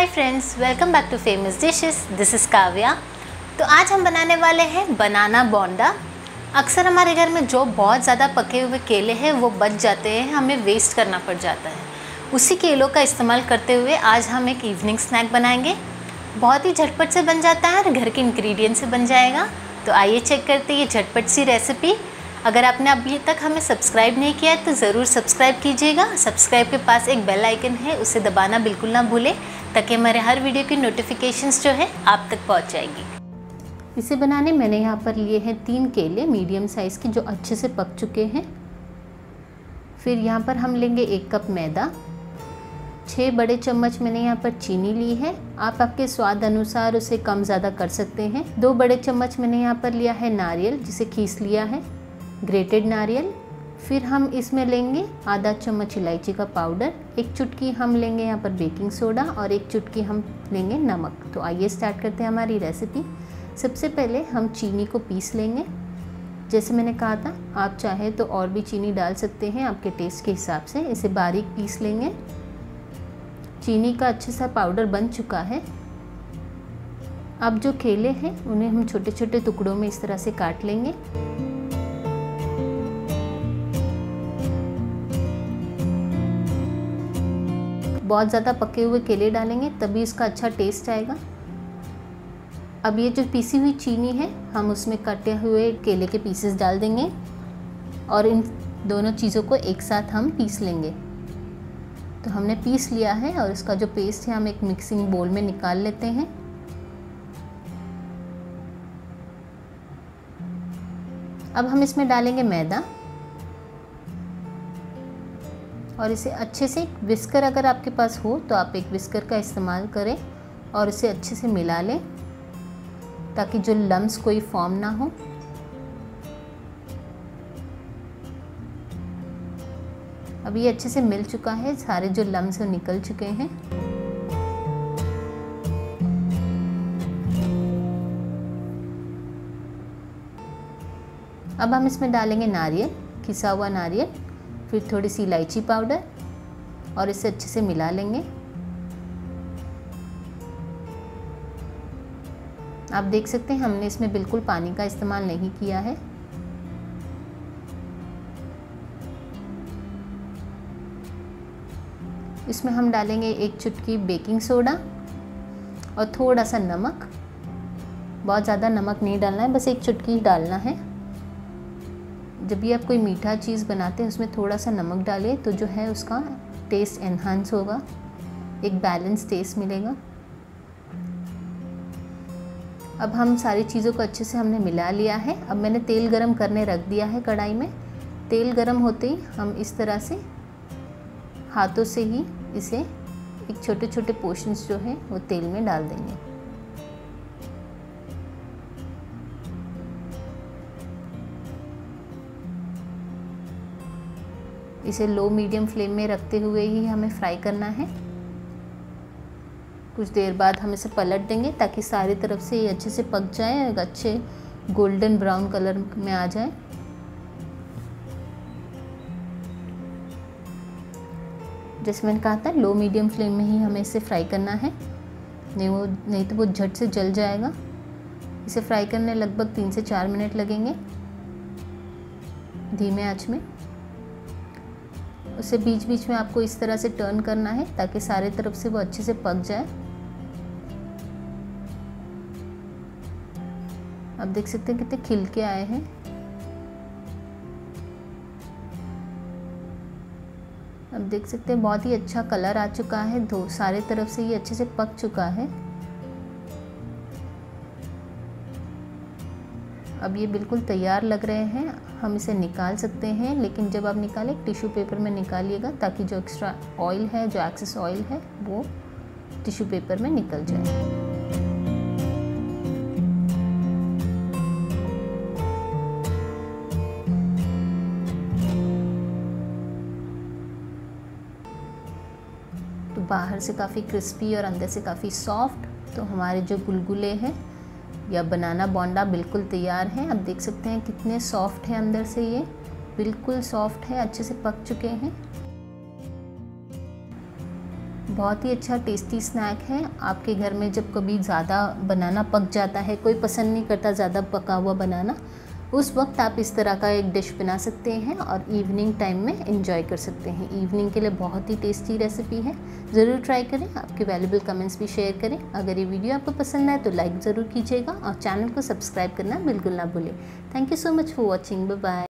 Hi friends welcome back to famous dishes this is Kavya तो आज हम बनाने वाले हैं बनाना बोंडा अक्सर हमारे घर में जो बहुत ज़्यादा पके हुए केले हैं, वो बच जाते हैं, हमें वेस्ट करना पड़ जाता है। उसी केलों का इस्तेमाल करते हुए आज हम एक इवनिंग स्नैक बनाएँगे। बहुत ही झटपट से बन जाता है और घर के इंग्रेडिएंट से बन जाएगा। तो आइए चेक करते ये झटपट सी रेसिपी अगर आपने अभी तक हमें सब्सक्राइब नहीं किया है तो ज़रूर सब्सक्राइब कीजिएगा। सब्सक्राइब के पास एक बेल आइकन है, उसे दबाना बिल्कुल ना भूलें, ताकि हमारे हर वीडियो की नोटिफिकेशंस जो है, आप तक पहुँच जाएगी। इसे बनाने मैंने यहाँ पर लिए हैं तीन केले मीडियम साइज़ के, जो अच्छे से पक चुके हैं। फिर यहाँ पर हम लेंगे एक कप मैदा। छः बड़े चम्मच मैंने यहाँ पर चीनी ली है। आप आपके स्वाद अनुसार उसे कम ज़्यादा कर सकते हैं। दो बड़े चम्मच मैंने यहाँ पर लिया है नारियल, जिसे खीस लिया है। ग्रेटेड नारियल, फिर हम इसमें लेंगे आधा चम्मच इलायची का पाउडर, एक चुटकी हम लेंगे यहाँ पर बेकिंग सोडा और एक चुटकी हम लेंगे नमक। तो आइए स्टार्ट करते हैं हमारी रेसिपी सबसे पहले हम चीनी को पीस लेंगे। जैसे मैंने कहा था, आप चाहे तो और भी चीनी डाल सकते हैं आपके टेस्ट के हिसाब से। इसे बारीक पीस लेंगे। चीनी का अच्छे सा पाउडर बन चुका है। अब जो केले हैं, उन्हें हम छोटे छोटे टुकड़ों में इस तरह से काट लेंगे। बहुत ज़्यादा पके हुए केले डालेंगे, तभी इसका अच्छा टेस्ट आएगा। अब ये जो पीसी हुई चीनी है, हम उसमें कटे हुए केले के पीसेस डाल देंगे और इन दोनों चीज़ों को एक साथ हम पीस लेंगे। तो हमने पीस लिया है और इसका जो पेस्ट है, हम एक मिक्सिंग बोल में निकाल लेते हैं। अब हम इसमें डालेंगे मैदा। और इसे अच्छे से एक विस्कर अगर आपके पास हो तो आप एक विस्कर का इस्तेमाल करें और इसे अच्छे से मिला लें ताकि जो लम्स कोई फॉर्म ना हो। अब ये अच्छे से मिल चुका है, सारे जो लम्स हैं निकल चुके हैं। अब हम इसमें डालेंगे नारियल किसा हुआ नारियल। फिर थोड़ी सी इलायची पाउडर और इसे अच्छे से मिला लेंगे। आप देख सकते हैं, हमने इसमें बिल्कुल पानी का इस्तेमाल नहीं किया है। इसमें हम डालेंगे एक चुटकी बेकिंग सोडा और थोड़ा सा नमक। बहुत ज़्यादा नमक नहीं डालना है, बस एक चुटकी डालना है। जब भी आप कोई मीठा चीज़ बनाते हैं, उसमें थोड़ा सा नमक डालें तो जो है उसका टेस्ट एनहांस होगा। एक बैलेंस टेस्ट मिलेगा। अब हम सारी चीज़ों को अच्छे से हमने मिला लिया है। अब मैंने तेल गरम करने रख दिया है कढ़ाई में। तेल गरम होते ही हम इस तरह से हाथों से ही इसे एक छोटे छोटे पोर्शंस जो हैं, वो तेल में डाल देंगे। इसे लो मीडियम फ्लेम में रखते हुए ही हमें फ्राई करना है। कुछ देर बाद हम इसे पलट देंगे ताकि सारी तरफ़ से ये अच्छे से पक जाए एक अच्छे गोल्डन ब्राउन कलर में आ जाए। जैसे मैंने कहा था, लो मीडियम फ्लेम में ही हमें इसे फ्राई करना है। नहीं वो, नहीं तो वो झट से जल जाएगा। इसे फ्राई करने लगभग तीन से चार मिनट लगेंगे। धीमे आँच में। उसे बीच बीच में आपको इस तरह से टर्न करना है ताकि सारे तरफ़ से वो अच्छे से पक जाए। आप देख सकते हैं कितने खिल के आए हैं। अब देख सकते हैं बहुत ही अच्छा कलर आ चुका है, दो, सारे तरफ़ से ये अच्छे से पक चुका है। अब ये बिल्कुल तैयार लग रहे हैं। हम इसे निकाल सकते हैं, लेकिन जब आप निकालें, टिश्यू पेपर में निकालिएगा ताकि जो एक्स्ट्रा ऑयल है, जो एक्सेस ऑयल है, वो टिश्यू पेपर में निकल जाए। तो बाहर से काफ़ी क्रिस्पी और अंदर से काफ़ी सॉफ्ट तो हमारे जो गुलगुले हैं या बनाना बोंडा बिल्कुल तैयार है। आप देख सकते हैं कितने सॉफ्ट है अंदर से ये। बिल्कुल सॉफ्ट है, अच्छे से पक चुके हैं। बहुत ही अच्छा टेस्टी स्नैक है। आपके घर में जब कभी ज़्यादा बनाना पक जाता है, कोई पसंद नहीं करता ज़्यादा पका हुआ बनाना उस वक्त आप इस तरह का एक डिश बना सकते हैं और इवनिंग टाइम में इंजॉय कर सकते हैं। इवनिंग के लिए बहुत ही टेस्टी रेसिपी है। ज़रूर ट्राई करें, आपके वैल्यूबल कमेंट्स भी शेयर करें। अगर ये वीडियो आपको पसंद आए तो लाइक ज़रूर कीजिएगा और चैनल को सब्सक्राइब करना बिल्कुल ना भूलें। Thank you so much for watching bye